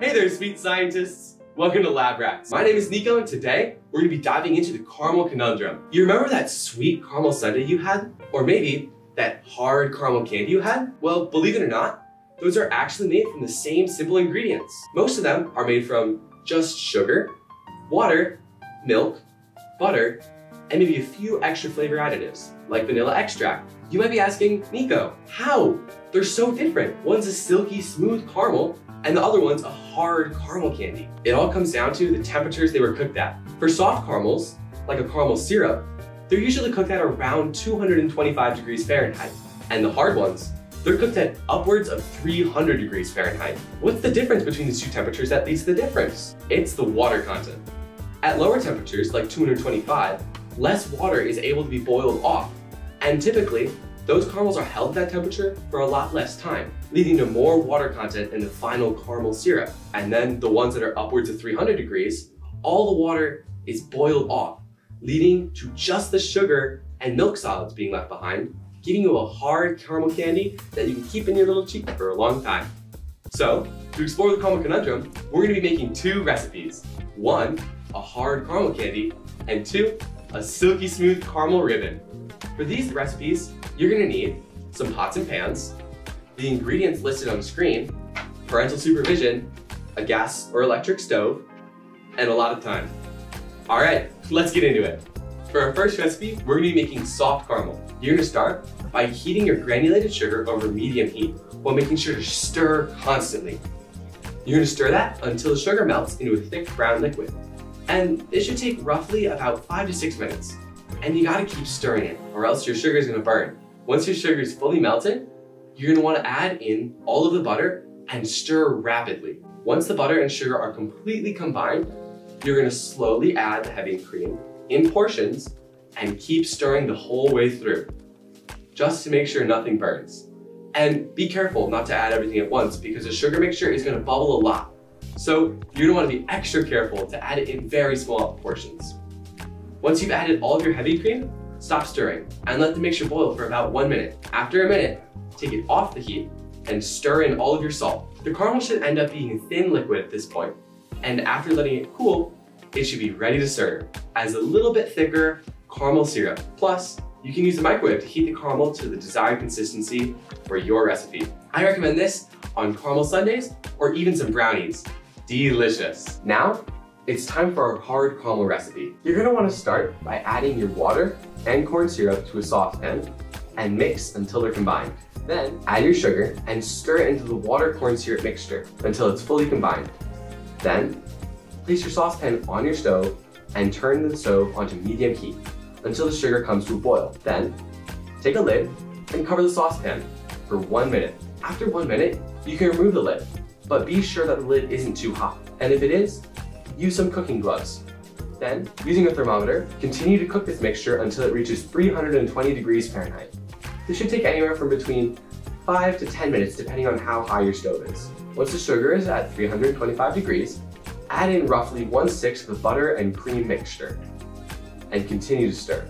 Hey there, sweet scientists! Welcome to Lab Rats. My name is Nico, and today we're gonna be diving into the caramel conundrum. You remember that sweet caramel sundae you had? Or maybe that hard caramel candy you had? Well, believe it or not, those are actually made from the same simple ingredients. Most of them are made from just sugar, water, milk, butter, and maybe a few extra flavor additives, like vanilla extract. You might be asking, Nico, how? They're so different. One's a silky, smooth caramel, and the other one's a hard caramel candy. It all comes down to the temperatures they were cooked at. For soft caramels, like a caramel syrup, they're usually cooked at around 225 degrees Fahrenheit. And the hard ones, they're cooked at upwards of 300 degrees Fahrenheit. What's the difference between these two temperatures that leads to the difference? It's the water content. At lower temperatures, like 225, less water is able to be boiled off. And typically, those caramels are held at that temperature for a lot less time, leading to more water content in the final caramel syrup. And then the ones that are upwards of 300 degrees, all the water is boiled off, leading to just the sugar and milk solids being left behind, giving you a hard caramel candy that you can keep in your little cheek for a long time. So, to explore the caramel conundrum, we're gonna be making two recipes. One, a hard caramel candy, and two, a silky smooth caramel ribbon. For these recipes, you're gonna need some pots and pans, the ingredients listed on the screen, parental supervision, a gas or electric stove, and a lot of time. All right, let's get into it. For our first recipe, we're gonna be making soft caramel. You're gonna start by heating your granulated sugar over medium heat while making sure to stir constantly. You're gonna stir that until the sugar melts into a thick brown liquid. And it should take roughly about five to six minutes. And you gotta keep stirring it or else your sugar is gonna burn. Once your sugar is fully melted, you're gonna wanna add in all of the butter and stir rapidly. Once the butter and sugar are completely combined, you're gonna slowly add the heavy cream in portions and keep stirring the whole way through, just to make sure nothing burns. And be careful not to add everything at once because the sugar mixture is gonna bubble a lot. So you're gonna wanna be extra careful to add it in very small portions. Once you've added all of your heavy cream, stop stirring and let the mixture boil for about one minute. After a minute, take it off the heat and stir in all of your salt. The caramel should end up being a thin liquid at this point, and after letting it cool, it should be ready to serve as a little bit thicker caramel syrup. Plus, you can use the microwave to heat the caramel to the desired consistency for your recipe. I recommend this on caramel sundaes or even some brownies. Delicious. Now, it's time for our hard caramel recipe. You're gonna wanna start by adding your water and corn syrup to a saucepan and mix until they're combined. Then add your sugar and stir it into the water corn syrup mixture until it's fully combined. Then place your saucepan on your stove and turn the stove onto medium heat until the sugar comes to a boil. Then take a lid and cover the saucepan for one minute. After one minute, you can remove the lid, but be sure that the lid isn't too hot. And if it is, use some cooking gloves. Then, using a thermometer, continue to cook this mixture until it reaches 320 degrees Fahrenheit. This should take anywhere from between 5 to 10 minutes depending on how high your stove is. Once the sugar is at 325 degrees, add in roughly 1 6 of the butter and cream mixture and continue to stir.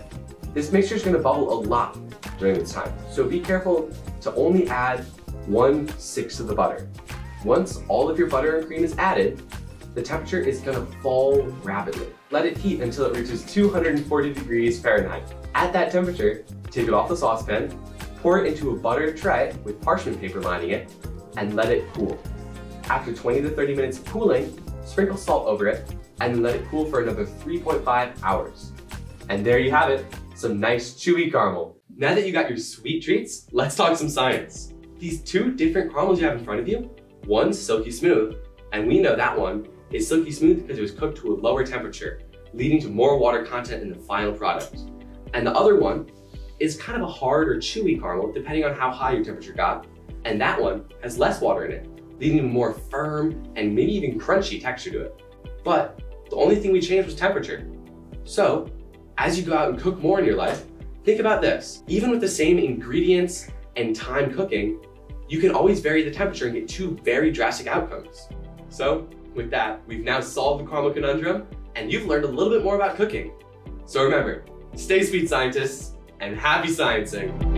This mixture is going to bubble a lot during this time, so be careful to only add 1 6 of the butter. Once all of your butter and cream is added, the temperature is gonna fall rapidly. Let it heat until it reaches 240 degrees Fahrenheit. At that temperature, take it off the saucepan, pour it into a buttered tray with parchment paper lining it, and let it cool. After 20 to 30 minutes of cooling, sprinkle salt over it, and let it cool for another 3.5 hours. And there you have it, some nice chewy caramel. Now that you got your sweet treats, let's talk some science. These two different caramels you have in front of you, one's silky smooth, and we know that one is silky smooth because it was cooked to a lower temperature, leading to more water content in the final product. And the other one is kind of a hard or chewy caramel, depending on how high your temperature got. And that one has less water in it, leading to more firm and maybe even crunchy texture to it. But the only thing we changed was temperature. So, as you go out and cook more in your life, think about this. Even with the same ingredients and time cooking, you can always vary the temperature and get two very drastic outcomes. So, with that, we've now solved the caramel conundrum, and you've learned a little bit more about cooking. So remember, stay sweet scientists, and happy sciencing!